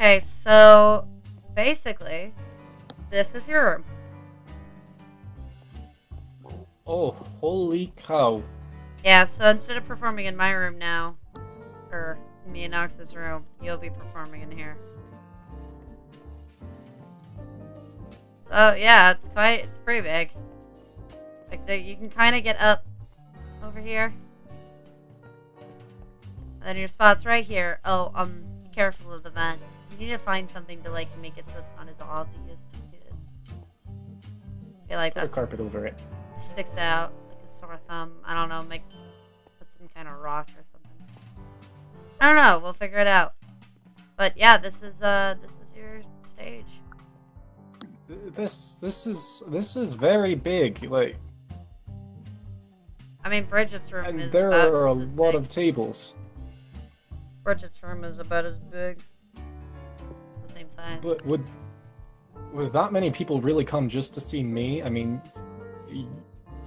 Okay, so basically, this is your room. Oh, holy cow. Yeah, so instead of performing in my room now, or me and Nox's room, you'll be performing in here. So yeah, it's quite, it's pretty big. Like the, you can kind of get up over here. And then your spot's right here. Oh, um, be careful of the vent. You need to find something to like make it so it's not as obvious to kids. I feel like Put a carpet over it. sticks out like a sore thumb. I don't know, make put some kind of rock or something. I don't know. We'll figure it out. But yeah, this is uh this is your stage. This this is this is very big. Like, I mean, Bridget's room and is there about are a lot big. of tables. Bridget's room is about as big. Size. But would would that many people really come just to see me? I mean,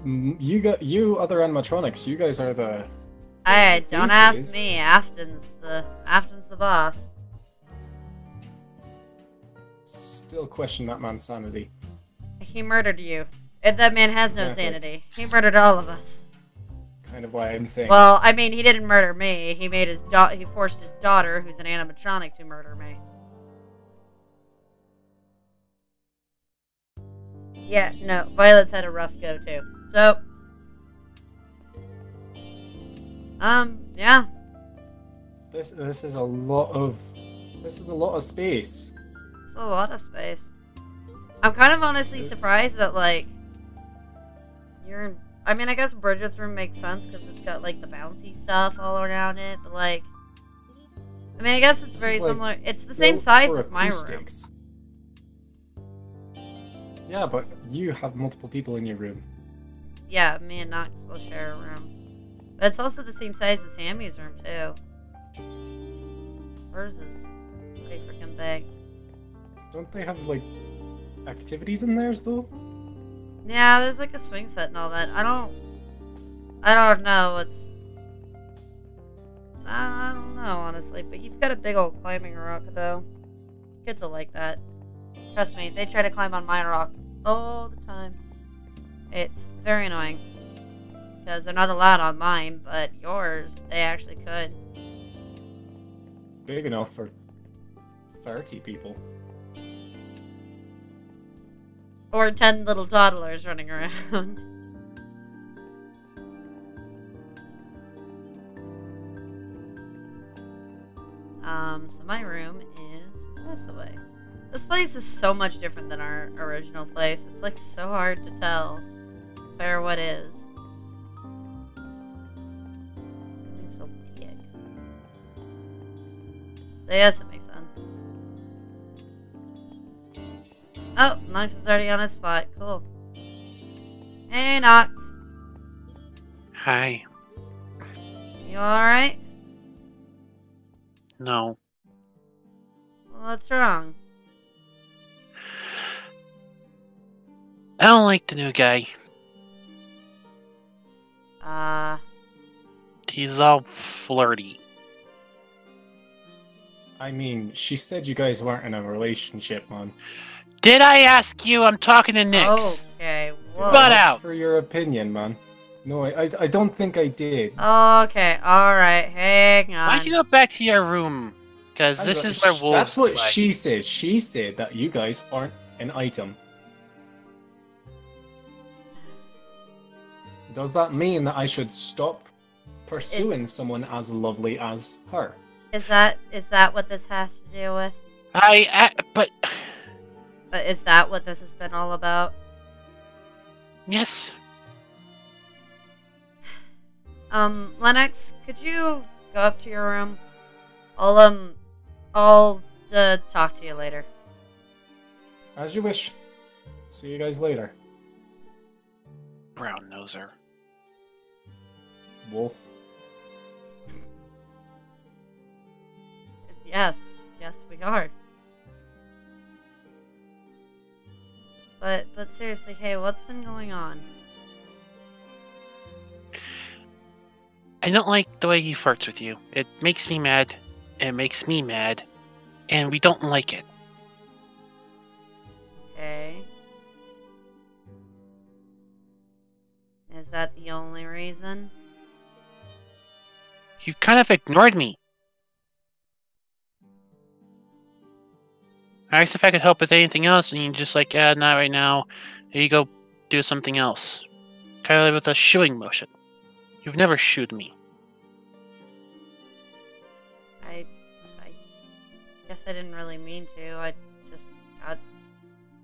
you got you other animatronics. You guys are the Hey, don't ask me. Afton's the Afton's the boss. still question that man's sanity. He murdered you. And that man has no Exactly. sanity. He murdered all of us. Kind of why I'm saying. Well. I mean, he didn't murder me. He made his da- he forced his daughter, who's an animatronic, to murder me. Yeah, no, Violet's had a rough go too. So, um, yeah, this this is a lot of this is a lot of space. it's a lot of space. I'm kind of honestly surprised that like you're. In, I mean, I guess Bridget's room makes sense because it's got like the bouncy stuff all around it. But like, I mean, I guess it's very like, similar. It's the same size as my room. Yeah, but you have multiple people in your room. Yeah, me and Nox will share a room. But it's also the same size as Sammy's room, too. Hers is pretty freaking big. Don't they have like activities in theirs though? Yeah, there's like a swing set and all that. I don't. I don't know what's. I I don't know, honestly. But you've got a big old climbing rock, though. Kids will like that. Trust me, they try to climb on my rock all the time. It's very annoying. Because they're not allowed on mine, but yours, they actually could. Big enough for thirty people. Or 10 little toddlers running around. um, so my room is this way. This place is so much different than our original place. It's like so hard to tell where what is. Everything's so big. So yes, it makes sense. Oh, Nox is already on his spot. Cool. Hey, Nox. Hi. You alright? No. What's wrong? I don't like the new guy. Uh, He's all flirty. I mean, she said you guys weren't in a relationship, man. Did I ask you? I'm talking to Nyx. okay. Did Whoa. Butt out. For your opinion, man. No, I, I, I don't think I did. Okay, alright. Hang on. Why don't you go back to your room? Because this is where wolves That's what play. she said. She said that you guys aren't an item. Does that mean that I should stop pursuing someone as lovely as her? Is that is that what this has to do with? I, I but Uh, Is that what this has been all about? yes, Um, Lennox, could you go up to your room? I'll um, I'll uh, talk to you later. As you wish. See you guys later. brown noser. Wolf. Yes, yes, we are. But but seriously, hey, what's been going on? I don't like the way he flirts with you. It makes me mad. It makes me mad. and we don't like it. Okay. Is that the only reason? You kind of ignored me. I asked if I could help with anything else, and you just like, yeah, not right now. Here you go, do something else. Kind of like with a shooing motion. You've never shooed me. I, I guess I didn't really mean to. I just got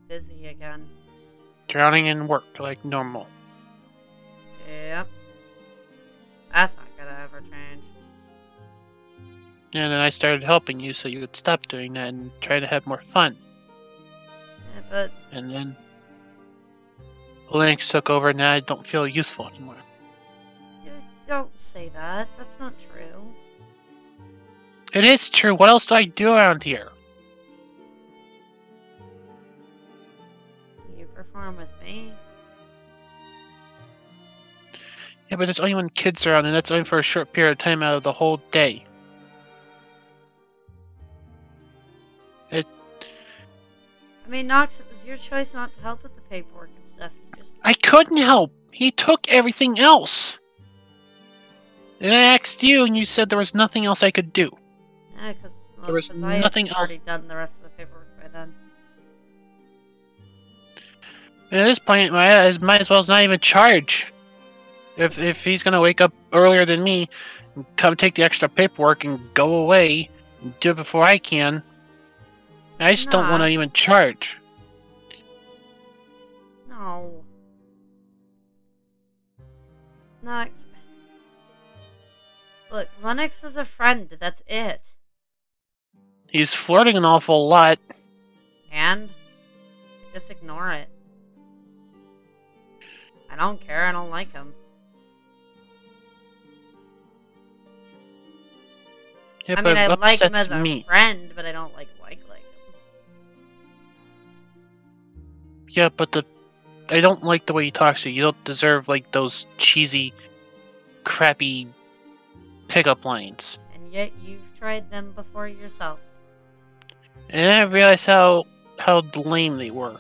busy again. Drowning in work like normal. Yep. That's not gonna ever change. And then I started helping you so you would stop doing that and try to have more fun. Yeah, but And then Lynx took over and now I don't feel useful anymore. you don't say that. That's not true. It is true. What else do I do around here? You perform with me. Yeah, but there's only when kids are around, and that's only for a short period of time out of the whole day. I mean, Nox, it was your choice not to help with the paperwork and stuff. You just I couldn't help. He took everything else. And I asked you, and you said there was nothing else I could do. yeah, because There was I nothing had else- already done the rest of the paperwork by then. And at this point, I as- might as well not even charge. If if he's gonna wake up earlier than me, and come take the extra paperwork and go away, and do it before I can, I just don't want to even charge. No. Nox. Look, Lennox is a friend. That's it. He's flirting an awful lot. And just ignore it. I don't care. I don't like him. Yeah, I mean, I like him as a me. friend, but I don't like Yeah, but the I don't like the way he talks to you. You don't deserve like those cheesy, crappy pickup lines. And yet you've tried them before yourself. And I realized how how lame they were.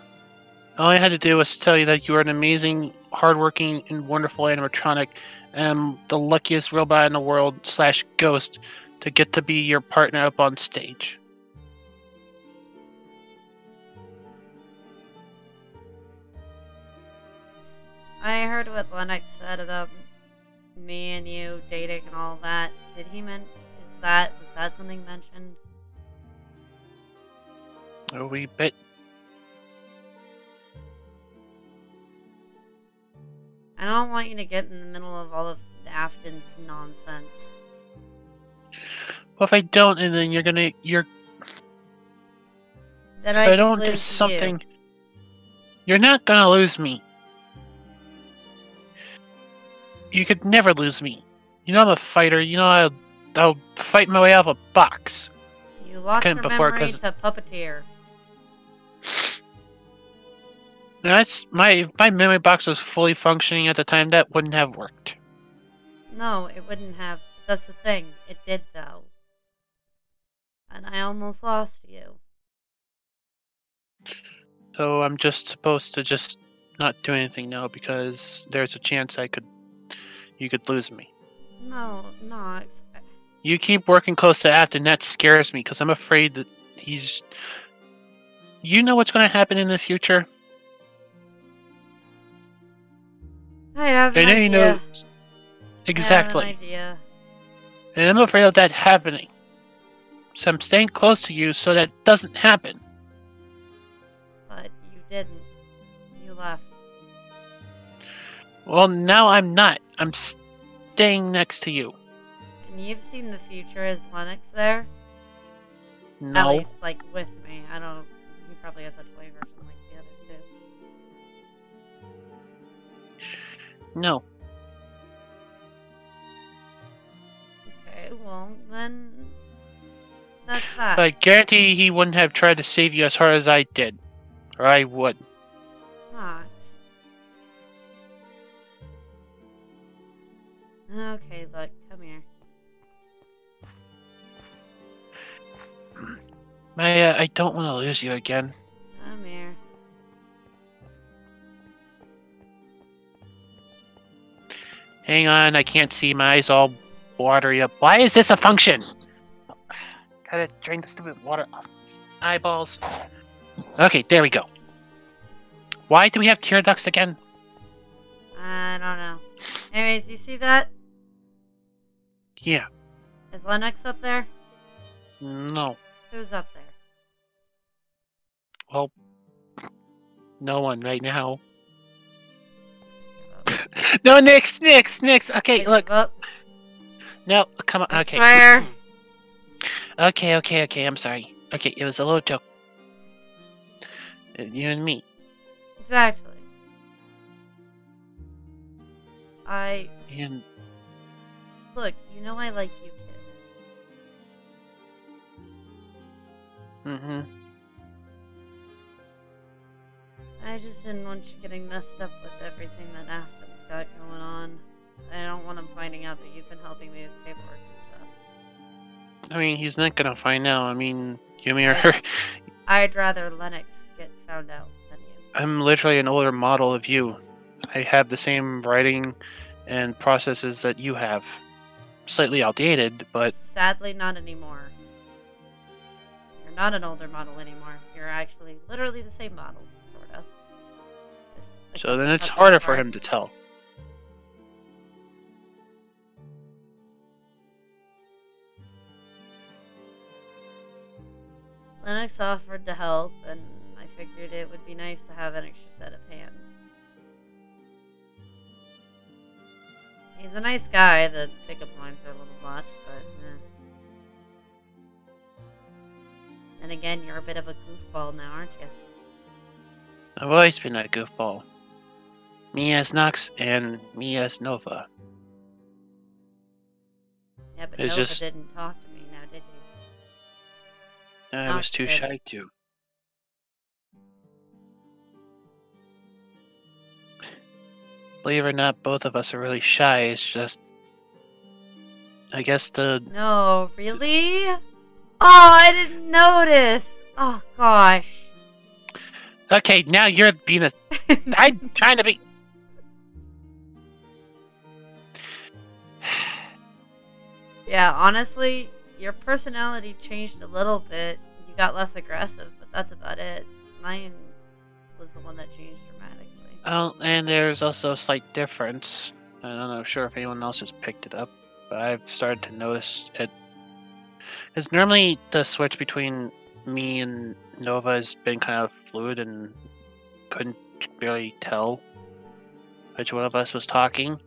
All I had to do was tell you that you are an amazing, hardworking, and wonderful animatronic, and the luckiest robot in the world slash ghost to get to be your partner up on stage. I heard what Lennox said about me and you dating and all that. Did he mean is that was that something mentioned? A wee bit. I don't want you to get in the middle of all of Afton's nonsense. Well, if I don't, and then you're gonna you're That if I, I don't do you. something, you're not gonna lose me. You could never lose me. You know I'm a fighter. You know I'll I'll fight my way out of a box. You lost couldn't your before, memory to puppeteer. That's my if my memory box was fully functioning at the time. That wouldn't have worked. No, it wouldn't have. That's the thing. It did though. And I almost lost you. So I'm just supposed to just not do anything now because there's a chance I could you could lose me. No, Nox. I- You keep working close to Afton. That scares me because I'm afraid that he's. You know what's going to happen in the future. I have I an know idea. know I have an exactly, idea. and I'm afraid of that happening. So I'm staying close to you so that doesn't happen. But you didn't. You left. Well, now I'm not. I'm staying next to you. And you've seen the future as Lennox there? At No, least, like, with me. I don't... He probably has a toy version like the others do. no. Okay, well, then... That's that. But I guarantee he wouldn't have tried to save you as hard as I did, or I would. Okay, look, come here. Maya, I don't want to lose you again. Come here. Hang on, I can't see. My eyes all watery up. Why is this a function? Gotta drain the stupid water off eyeballs. Okay, there we go. Why do we have tear ducts again? I don't know. Anyways, you see that? Yeah. Is Lennox up there? No. Who's up there? Well, no one right now. no, Nyx, Nyx, Nyx. Okay, look. No, come on. I Okay. swear. Okay, okay, okay. I'm sorry. Okay, it was a little joke. You and me. Exactly. I And look. You know I like you, kid. mm-hmm. I just didn't want you getting messed up with everything that Afton's got going on. I don't want him finding out that you've been helping me with paperwork and stuff. I mean, he's not gonna find out. I mean, you mean her? I'd rather Lennox get found out than you. I'm literally an older model of you. I have the same writing and processes that you have. Slightly outdated, but Sadly, not anymore. You're not an older model anymore. You're actually literally the same model, sort of. so then it's harder for him to tell. Lennox offered to help, and I figured it would be nice to have an extra set of hands. He's a nice guy. The pickup lines are a little much, but eh. And again, you're a bit of a goofball now, aren't you? I've always been a goofball. Me as Nox and me as Nova. Yeah, but Nova just- didn't talk to me now, did he? I Nox was too did. shy to. Believe it or not, both of us are really shy. It's just. I guess the. No, really? Oh, I didn't notice. Oh gosh. Okay, now you're being a. I'm trying to be. Yeah, honestly, your personality changed a little bit. You got less aggressive, but that's about it. Mine was the one that changed. Oh, and there's also a slight difference. I don't know, sure if anyone else has picked it up, but I've started to notice it. Because normally the switch between me and Nova has been kind of fluid and couldn't barely tell which one of us was talking.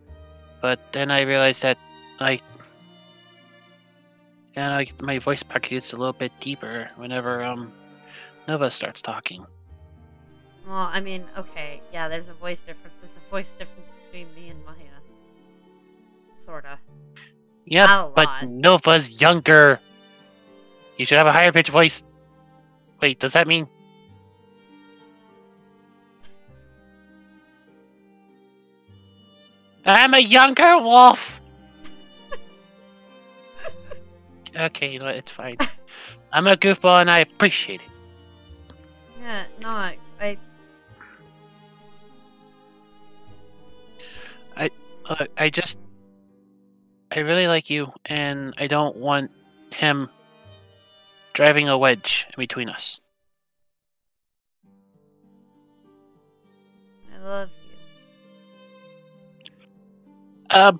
But then I realized that, like, yeah, like my voice pack gets a little bit deeper whenever um Nova starts talking. Well, I mean, okay, yeah, there's a voice difference. There's a voice difference between me and Maya. Sorta. Yeah, but. Nova's younger. You should have a higher pitched voice. Wait, does that mean? I'm a younger wolf. okay, you know what, it's fine. I'm a goofball and I appreciate it. Yeah, Nox, I. Look, I just. I really like you, and I don't want him driving a wedge in between us. I love you. Um.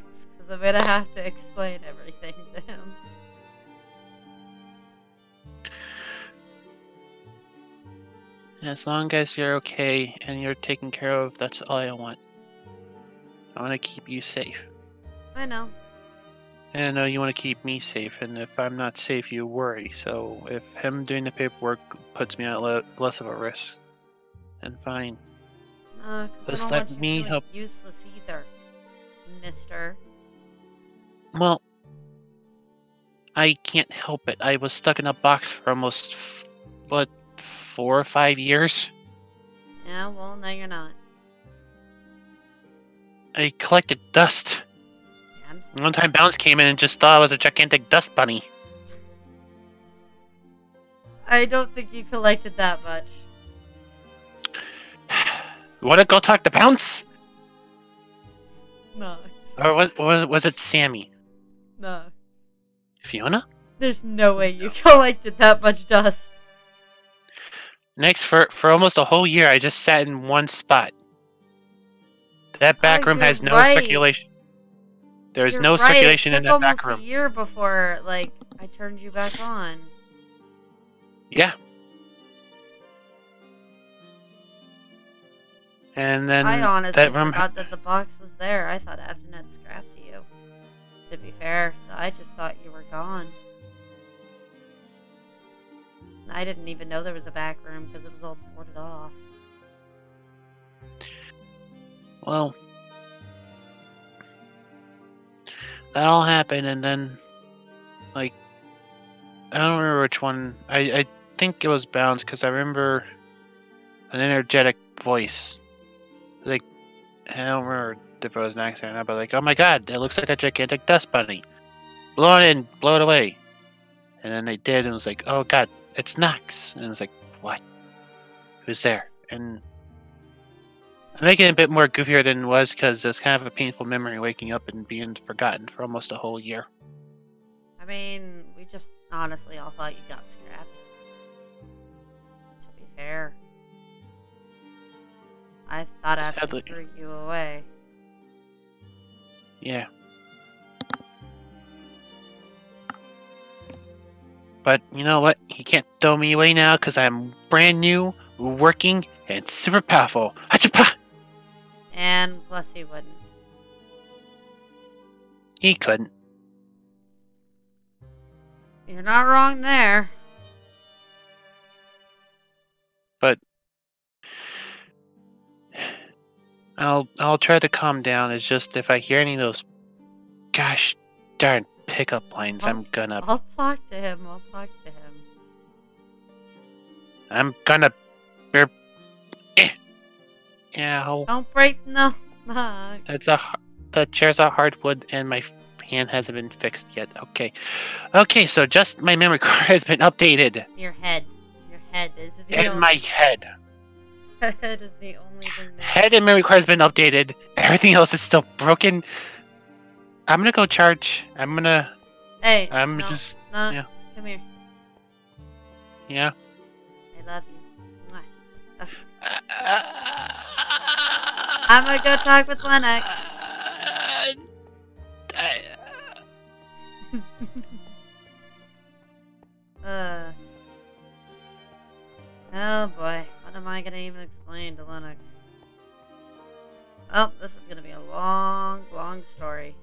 I'm gonna have to explain everything to him. As long as you're okay and you're taken care of, that's all I want. I want to keep you safe. I know. And I know you want to keep me safe, and if I'm not safe, you worry. So if him doing the paperwork puts me at le- less of a risk, then fine. Uh, Just let me help- Useless either, Mister. Well, I can't help it. I was stuck in a box for almost, what, four or five years? Yeah, well, no, you're not. I collected dust. One time Bounce came in and just thought I was a gigantic dust bunny. I don't think you collected that much. You want to go talk to Bounce? No. Or was, was, was it Sammy? No. Fiona? There's no way you collected that much dust. Next, for, for almost a whole year, I just sat in one spot. That ah, back Oh, room has no right. circulation. There's You're no right, circulation it in took that back almost room. a year before, like, I turned you back on. Yeah. And then I honestly that room forgot that the box was there. I thought Afton had scrapped you. To be fair, so I just thought you were gone. I didn't even know there was a back room because it was all boarded off. Well, that all happened, and then, like, I don't remember which one. I, I think it was Bounce, because I remember an energetic voice. Like, I don't remember if it was an accident I'd be like, oh my god, it looks like a gigantic dust bunny. Blow it in, blow it away. And then they did, and it was like, oh god, it's Nox. And it was like, what? Who's there? And I'm making it a bit more goofier than it was because it's kind of a painful memory waking up and being forgotten for almost a whole year. I mean, we just honestly all thought you got scrapped. To be fair. I thought Sadly. threw you away. Yeah. But you know what? He can't throw me away now because I'm brand new, working, and super powerful. Hachapa! And plus he wouldn't. He couldn't. You're not wrong there. I'll I'll try to calm down. It's just if I hear any of those, gosh darn pickup lines, I'm gonna I'll talk to him. I'll talk to him. I'm gonna. er, Eh. Ow. Don't break no. It's a the chair's a hardwood and my hand hasn't been fixed yet. Okay, okay. So just my memory card has been updated, Your head. Your head is the and only my head, head is the only thing that head and memory card has been updated. Everything else is still broken. I'm gonna go charge. I'm gonna. Hey, I'm no, just. no, yeah. come here. Yeah. I love you. I'm I'm gonna go talk with Lennox. uh. Oh boy, what am I gonna even explain to Lennox? Oh, this is gonna be a long, long story.